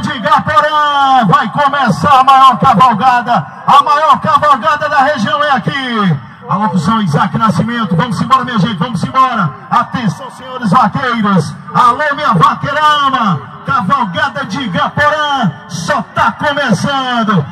de Igaporã. Vai começar a maior cavalgada. A maior cavalgada da região é aqui. A opção Isaac Nascimento. Vamos embora, minha gente. Vamos embora. Atenção, senhores vaqueiros. Alô, minha vaqueirama. Cavalgada de Igaporã. Só tá começando.